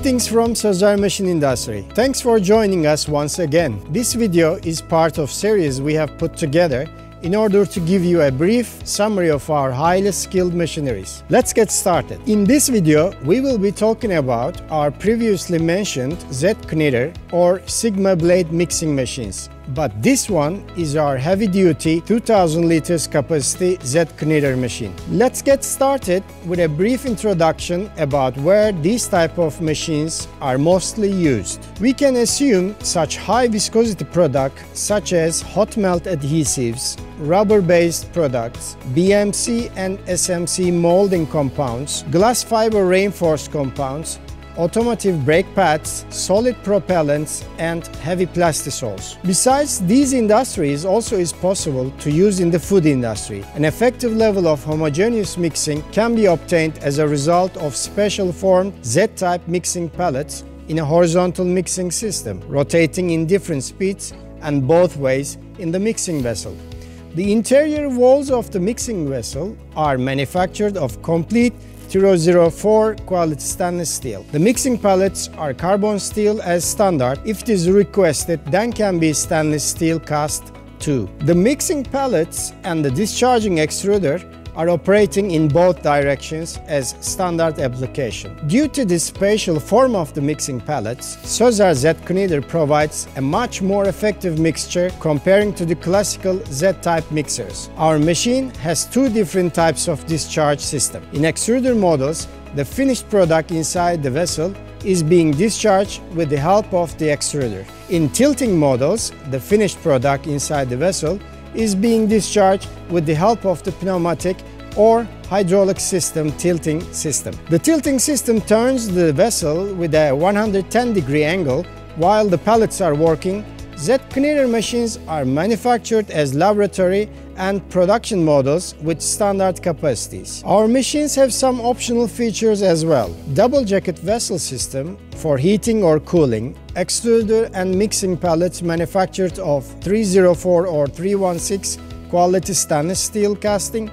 Greetings from Sozer Machine Industry. Thanks for joining us once again. This video is part of series we have put together in order to give you a brief summary of our highly skilled machineries. Let's get started. In this video, we will be talking about our previously mentioned Z-Kneader or Sigma blade mixing machines but this one is our heavy-duty 2000 liters capacity Z-Kneader machine. Let's get started with a brief introduction about where these type of machines are mostly used. We can assume such high viscosity products such as hot melt adhesives, rubber-based products, BMC and SMC molding compounds, glass fiber reinforced compounds, automotive brake pads, solid propellants, and heavy plastisols. Besides these industries, also is possible to use in the food industry. An effective level of homogeneous mixing can be obtained as a result of special formed Z-type mixing pallets in a horizontal mixing system, rotating in different speeds and both ways in the mixing vessel. The interior walls of the mixing vessel are manufactured of complete 004 quality stainless steel. The mixing pallets are carbon steel as standard. If it is requested, then can be stainless steel cast too. The mixing pallets and the discharging extruder are operating in both directions as standard application. Due to the spatial form of the mixing pallets, Sozer Z-Kneader provides a much more effective mixture comparing to the classical Z-type mixers. Our machine has two different types of discharge system. In extruder models, the finished product inside the vessel is being discharged with the help of the extruder. In tilting models, the finished product inside the vessel is being discharged with the help of the pneumatic or hydraulic system tilting system. The tilting system turns the vessel with a 110 degree angle while the pallets are working Z-Kneader machines are manufactured as laboratory and production models with standard capacities. Our machines have some optional features as well. Double jacket vessel system for heating or cooling, extruder and mixing pallets manufactured of 304 or 316 quality stainless steel casting,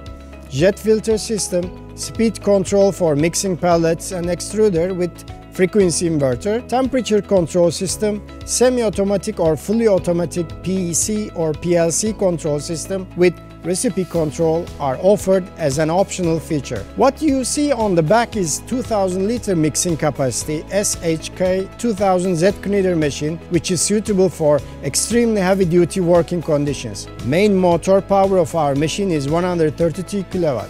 jet filter system, speed control for mixing pallets and extruder with frequency inverter, temperature control system, semi-automatic or fully automatic PEC or PLC control system with recipe control are offered as an optional feature. What you see on the back is 2000 liter mixing capacity SHK 2000 Z-Kneader machine which is suitable for extremely heavy duty working conditions. Main motor power of our machine is 132 kilowatt.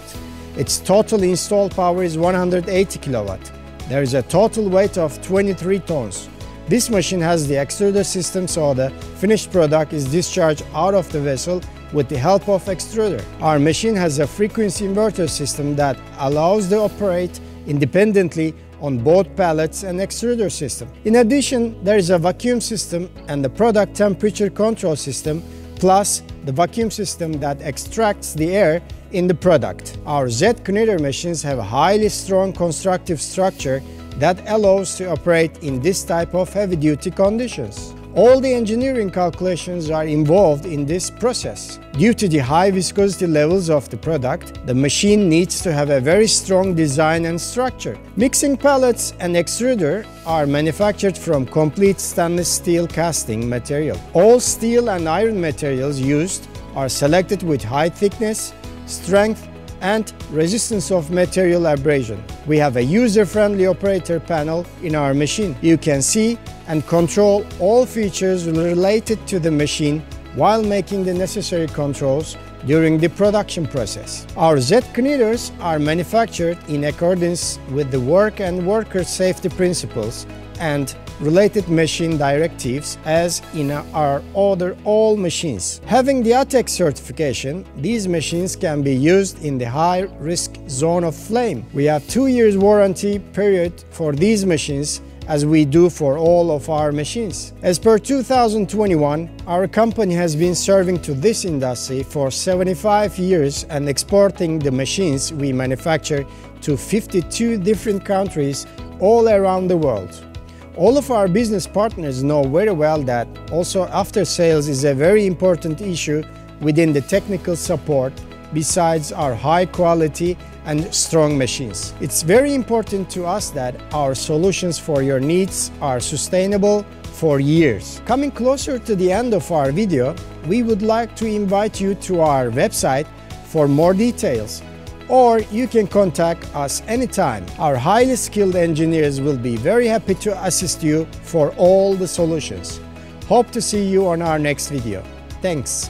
Its total installed power is 180 kilowatt. There is a total weight of 23 tons. This machine has the extruder system so the finished product is discharged out of the vessel with the help of extruder. Our machine has a frequency inverter system that allows to operate independently on both pallets and extruder system. In addition, there is a vacuum system and the product temperature control system plus the vacuum system that extracts the air in the product. Our Z-Kneader machines have a highly strong constructive structure that allows to operate in this type of heavy-duty conditions. All the engineering calculations are involved in this process. Due to the high viscosity levels of the product, the machine needs to have a very strong design and structure. Mixing pallets and extruder are manufactured from complete stainless steel casting material. All steel and iron materials used are selected with high thickness, strength and resistance of material abrasion. We have a user-friendly operator panel in our machine. You can see and control all features related to the machine while making the necessary controls during the production process. Our Z-Kneaders are manufactured in accordance with the work and worker safety principles and related machine directives as in our other all machines. Having the ATEX certification, these machines can be used in the high risk zone of flame. We have two years warranty period for these machines as we do for all of our machines. As per 2021, our company has been serving to this industry for 75 years and exporting the machines we manufacture to 52 different countries all around the world. All of our business partners know very well that also after sales is a very important issue within the technical support besides our high quality and strong machines. It's very important to us that our solutions for your needs are sustainable for years. Coming closer to the end of our video, we would like to invite you to our website for more details or you can contact us anytime. Our highly skilled engineers will be very happy to assist you for all the solutions. Hope to see you on our next video. Thanks.